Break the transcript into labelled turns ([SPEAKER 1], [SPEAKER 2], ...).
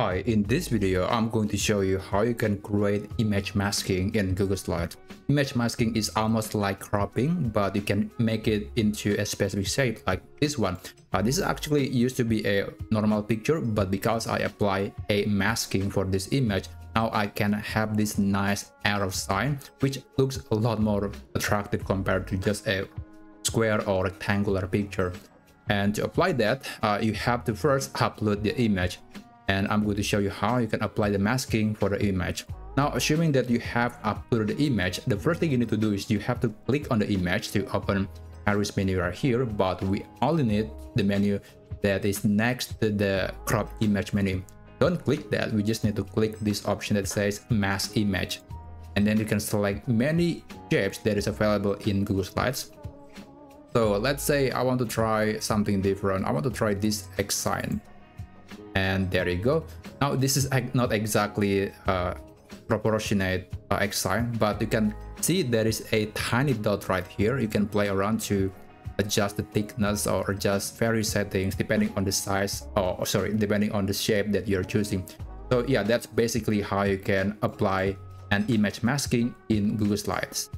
[SPEAKER 1] Hi, in this video, I'm going to show you how you can create image masking in Google Slides. Image masking is almost like cropping, but you can make it into a specific shape like this one. Uh, this is actually used to be a normal picture, but because I apply a masking for this image, now I can have this nice arrow sign, which looks a lot more attractive compared to just a square or rectangular picture. And to apply that, uh, you have to first upload the image and I'm going to show you how you can apply the masking for the image. Now, assuming that you have uploaded the image, the first thing you need to do is you have to click on the image to open Harris menu right here, but we only need the menu that is next to the crop image menu. Don't click that, we just need to click this option that says mask image. And then you can select many shapes that is available in Google Slides. So let's say I want to try something different. I want to try this X sign and there you go. Now this is not exactly uh, proportionate uh, X sign but you can see there is a tiny dot right here. You can play around to adjust the thickness or adjust various settings depending on the size or sorry depending on the shape that you're choosing. So yeah that's basically how you can apply an image masking in Google Slides